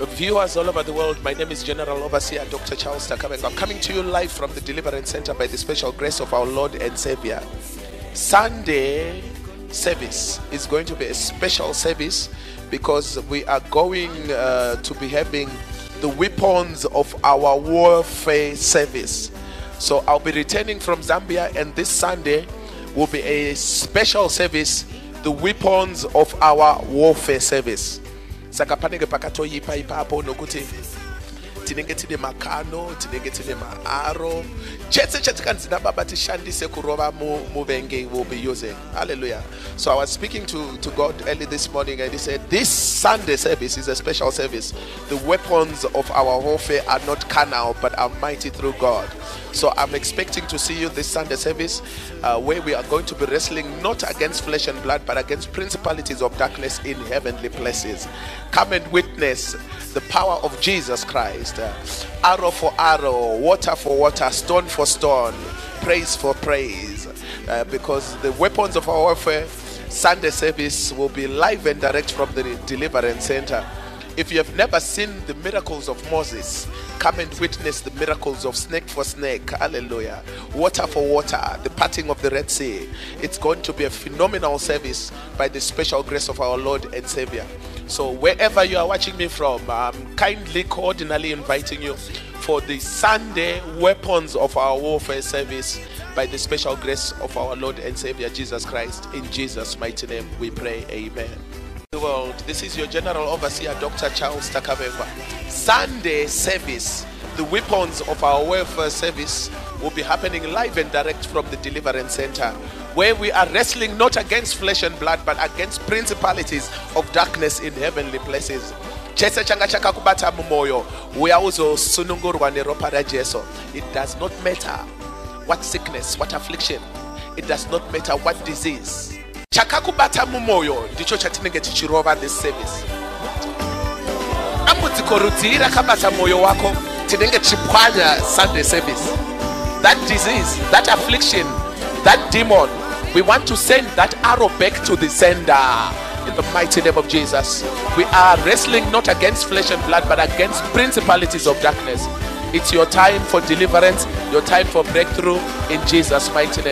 Viewers all over the world, my name is General Overseer Dr. Charles Takavengwa. I'm coming to you live from the Deliverance Center by the special grace of our Lord and Savior. Sunday service is going to be a special service because we are going uh, to be having the weapons of our warfare service. So I'll be returning from Zambia, and this Sunday will be a special service, the weapons of our warfare service. Saka panenge pakatoyipa ipapo nokuti tinenge tine makano tinenge tine maaro chese chatikanzi nababa tishandise kurova mu- muvengi will be using so i was speaking to, to god early this morning and he said this sunday service is a special service. The weapons of our warfare are not carnal but are mighty through god so i'm expecting to see you this sunday service uh, where we are going to be wrestling not against flesh and blood but against principalities of darkness in heavenly places. Come and witness the power of jesus christ. Uh, arrow for arrow water for water stone for stone praise for praise. Uh, because the weapons of our warfare sunday service will be live and direct from the deliverance center if you have never seen the miracles of Moses, come and witness the miracles of snake for snake. Hallelujah. Water for water, the parting of the Red Sea. It's going to be a phenomenal service by the special grace of our Lord and Savior. So, wherever you are watching me from, I'm kindly, cordially inviting you for the Sunday weapons of our warfare service by the special grace of our Lord and Savior Jesus Christ. In Jesus' mighty name, we pray. Amen the world. This is your General Overseer, Dr. Charles Takavengwa. Sunday service, the weapons of our welfare service will be happening live and direct from the Deliverance Center, where we are wrestling not against flesh and blood, but against principalities of darkness in heavenly places. chese changa chakakubata mumoyo uya neropa rajesu it does not matter what sickness what affliction it does not matter what disease chakakubata mumoyo ndicho chatinenge tichirova this service. Dambudziko rudzi rakabata mwoyo wako. Tinenge tichipwanya sunday service. That disease that affliction that demon we want to send that arrow back to the sender. In the mighty name of jesus. We are wrestling not against flesh and blood but against principalities of darkness. It's your time for deliverance your time for breakthrough in jesus mighty name